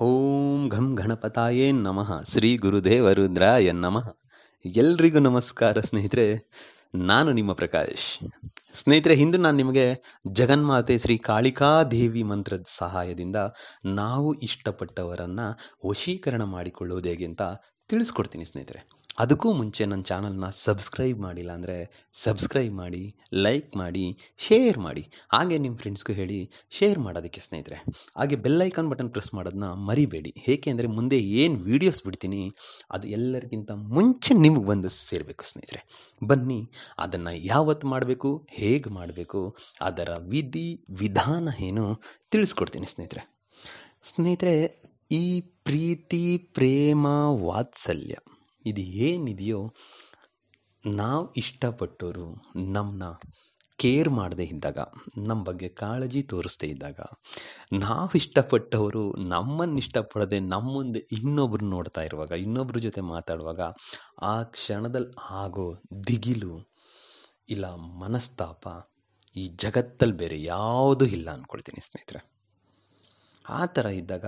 ಓಂ ಘಂ ಗಣಪತಾಯೇ ನಮಃ. ಶ್ರೀ ಗುರುದೇವರುದ್ರಾಯ ನಮಃ. ಎಲ್ರಿಗೂ ನಮಸ್ಕಾರ ಸ್ನೇಹಿತರೆ. ನಾನು ನಿಮ್ಮ ಪ್ರಕಾಶ್. ಸ್ನೇಹಿತರೆ ಹಿಂದೆ ನಾನು ನಿಮಗೆ ಜಗನ್ಮಾತೆ ಶ್ರೀ ಕಾಳಿಕಾದೇವಿ ಮಂತ್ರದ ಸಹಾಯದಿಂದ ನಾವು ಇಷ್ಟಪಟ್ಟವರನ್ನು ವಶೀಕರಣ ಮಾಡಿಕೊಳ್ಳುವುದು ಹೇಗೆ ಅಂತ ತಿಳಿಸ್ಕೊಡ್ತೀನಿ ಸ್ನೇಹಿತರೆ. ಅದಕ್ಕೂ ಮುಂಚೆ ನನ್ನ ಚಾನಲ್ನ ಸಬ್ಸ್ಕ್ರೈಬ್ ಮಾಡಿಲ್ಲ ಅಂದರೆ ಸಬ್ಸ್ಕ್ರೈಬ್ ಮಾಡಿ, ಲೈಕ್ ಮಾಡಿ, ಶೇರ್ ಮಾಡಿ. ಹಾಗೆ ನಿಮ್ಮ ಫ್ರೆಂಡ್ಸ್ಗೂ ಹೇಳಿ ಶೇರ್ ಮಾಡೋದಕ್ಕೆ ಸ್ನೇಹಿತರೆ. ಹಾಗೆ ಬೆಲ್ಲೈಕಾನ್ ಬಟನ್ ಪ್ರೆಸ್ ಮಾಡೋದನ್ನ ಮರಿಬೇಡಿ. ಏಕೆ ಅಂದರೆ ಮುಂದೆ ಏನು ವೀಡಿಯೋಸ್ ಬಿಡ್ತೀನಿ ಅದು ಎಲ್ಲರಿಗಿಂತ ಮುಂಚೆ ನಿಮಗೆ ಬಂದು ಸೇರಬೇಕು ಸ್ನೇಹಿತರೆ. ಬನ್ನಿ, ಅದನ್ನು ಯಾವತ್ತು ಮಾಡಬೇಕು, ಹೇಗೆ ಮಾಡಬೇಕು, ಅದರ ವಿಧಿ, ವಿಧಾನ ಏನು ತಿಳಿಸ್ಕೊಡ್ತೀನಿ ಸ್ನೇಹಿತರೆ. ಸ್ನೇಹಿತರೆ, ಈ ಪ್ರೀತಿ, ಪ್ರೇಮ, ವಾತ್ಸಲ್ಯ ಇದು ಏನಿದೆಯೋ ನಾವು ಇಷ್ಟಪಟ್ಟವರು ನಮ್ಮನ್ನ ಕೇರ್ ಮಾಡದೇ ಇದ್ದಾಗ, ನಮ್ಮ ಬಗ್ಗೆ ಕಾಳಜಿ ತೋರಿಸ್ದೇ ಇದ್ದಾಗ, ನಾವು ಇಷ್ಟಪಟ್ಟವರು ನಮ್ಮನ್ನು ಇಷ್ಟಪಡದೆ ನಮ್ಮ ಮುಂದೆ ಇನ್ನೊಬ್ರು ನೋಡ್ತಾ ಇರುವಾಗ ಇನ್ನೊಬ್ಬರ ಜೊತೆ ಮಾತಾಡುವಾಗ ಆ ಕ್ಷಣದಲ್ಲಿ ಆಗೋ ದಿಗಿಲು ಇಲ್ಲ ಮನಸ್ತಾಪ ಈ ಜಗತ್ತಲ್ಲಿ ಬೇರೆ ಯಾವುದೂ ಇಲ್ಲ ಅಂದ್ಕೊಳ್ತೀನಿ ಸ್ನೇಹಿತರೆ. ಆ ಥರ ಇದ್ದಾಗ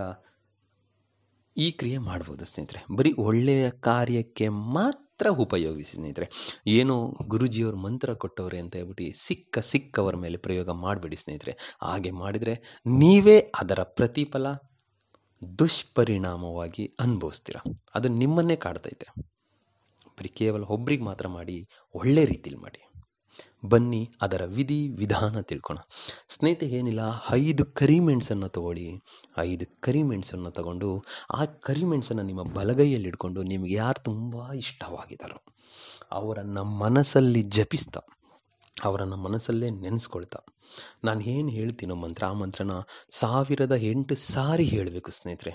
ಈ ಕ್ರಿಯೆ ಮಾಡ್ಬೋದು ಸ್ನೇಹಿತರೆ. ಬರೀ ಒಳ್ಳೆಯ ಕಾರ್ಯಕ್ಕೆ ಮಾತ್ರ ಉಪಯೋಗಿಸಿ ಸ್ನೇಹಿತರೆ. ಏನು ಗುರುಜಿಯವ್ರ ಮಂತ್ರ ಕೊಟ್ಟವ್ರೆ ಅಂತ ಹೇಳ್ಬಿಟ್ಟು ಸಿಕ್ಕ ಸಿಕ್ಕವರ ಮೇಲೆ ಪ್ರಯೋಗ ಮಾಡಿಬಿಡಿ ಸ್ನೇಹಿತರೆ. ಹಾಗೆ ಮಾಡಿದರೆ ನೀವೇ ಅದರ ಪ್ರತಿಫಲ ದುಷ್ಪರಿಣಾಮವಾಗಿ ಅನುಭವಿಸ್ತೀರ. ಅದು ನಿಮ್ಮನ್ನೇ ಕಾಡ್ತೈತೆ. ಬರೀ ಕೇವಲ ಒಬ್ರಿಗೆ ಮಾತ್ರ ಮಾಡಿ, ಒಳ್ಳೆ ರೀತಿಲಿ ಮಾಡಿ. ಬನ್ನಿ, ಅದರ ವಿಧಿ ವಿಧಾನ ತಿಳ್ಕೊಳ ಸ್ನೇಹಿತ ಏನಿಲ್ಲ, ಐದು ಕರಿಮೆಣಸನ್ನು ತಗೊಳ್ಳಿ. ಐದು ಕರಿಮೆಣಸನ್ನು ತಗೊಂಡು, ಆ ಕರಿಮೆಣಸನ್ನು ನಿಮ್ಮ ಬಲಗೈಯಲ್ಲಿ ಇಟ್ಕೊಂಡು ನಿಮಗೆ ಯಾರು ತುಂಬ ಇಷ್ಟವಾಗಿದ್ದಾರೋ ಅವರನ್ನು ಮನಸ್ಸಲ್ಲಿ ಜಪಿಸ್ತಾ. ಅವರನ್ನು ಮನಸ್ಸಲ್ಲೇ ನೆನೆಸ್ಕೊಳ್ತಾ, ನಾನು ಏನು ಹೇಳ್ತೀನೋ ಮಂತ್ರ, ಆ ಮಂತ್ರನ ಸಾವಿರದ ಎಂಟು ಸಾರಿ ಹೇಳಬೇಕು ಸ್ನೇಹಿತರೆ.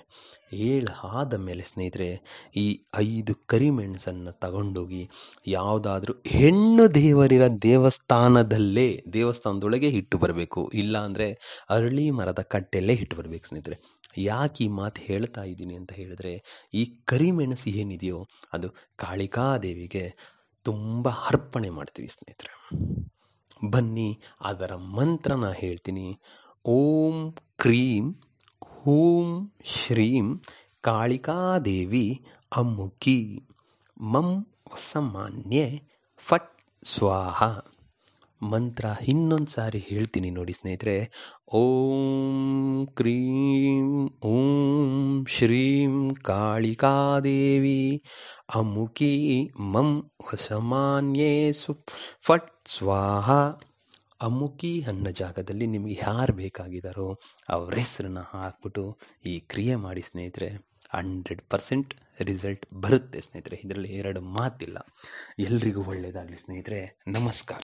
ಹೇಳ ಆದ ಮೇಲೆ ಸ್ನೇಹಿತರೆ, ಈ ಐದು ಕರಿಮೆಣಸನ್ನು ತಗೊಂಡೋಗಿ ಯಾವುದಾದ್ರೂ ಹೆಣ್ಣು ದೇವರಿರ ದೇವಸ್ಥಾನದಲ್ಲೇ, ದೇವಸ್ಥಾನದೊಳಗೆ ಇಟ್ಟು ಬರಬೇಕು. ಇಲ್ಲ ಅಂದರೆ ಅರಳಿ ಮರದ ಕಟ್ಟೆಲ್ಲೇ ಇಟ್ಟು ಬರಬೇಕು ಸ್ನೇಹಿತರೆ. ಯಾಕೆ ಈ ಮಾತು ಹೇಳ್ತಾ ಇದ್ದೀನಿ ಅಂತ ಹೇಳಿದ್ರೆ, ಈ ಕರಿಮೆಣಸು ಏನಿದೆಯೋ ಅದು ಕಾಳಿಕಾದೇವಿಗೆ ತುಂಬ ಅರ್ಪಣೆ ಮಾಡ್ತೀವಿ ಸ್ನೇಹಿತರೆ. ಬನ್ನಿ, ಅದರ ಮಂತ್ರನ ಹೇಳ್ತೀನಿ. ಓಂ ಕ್ರೀಂ, ಹೂಂ ಶ್ರೀಂ, ಕಾಳಿಕಾದೇವಿ ಅಮ್ಮುಕಿ. ಮಂ ಸಾಮಾನ್ಯ ಫಟ್ ಸ್ವಾಹ. ಮಂತ್ರ ಇನ್ನೊಂದು ಸಾರಿ ಹೇಳ್ತೀನಿ ನೋಡಿ ಸ್ನೇಹಿತರೆ. ಓಂ ಕ್ರೀಂ ಓಂ ಶ್ರೀಂ ಕಾಳಿಕಾದೇವಿ ಅಮುಕಿ ಮಂ ವಸಮಾನ್ಯೇ ಸು ಫಟ್ ಸ್ವಾಹ ಅಮುಕಿ ಅನ್ನೋ ಜಾಗದಲ್ಲಿ ನಿಮಗೆ ಯಾರು ಬೇಕಾಗಿದ್ದಾರೋ ಅವ್ರ ಹೆಸರನ್ನ ಹಾಕ್ಬಿಟ್ಟು ಈ ಕ್ರಿಯೆ ಮಾಡಿ ಸ್ನೇಹಿತರೆ, ಹಂಡ್ರೆಡ್ ಪರ್ಸೆಂಟ್ ರಿಸಲ್ಟ್ ಬರುತ್ತೆ ಸ್ನೇಹಿತರೆ, ಇದರಲ್ಲಿ ಎರಡು ಮಾತಿಲ್ಲ. ಎಲ್ರಿಗೂ ಒಳ್ಳೆಯದಾಗಲಿ ಸ್ನೇಹಿತರೆ, ನಮಸ್ಕಾರ.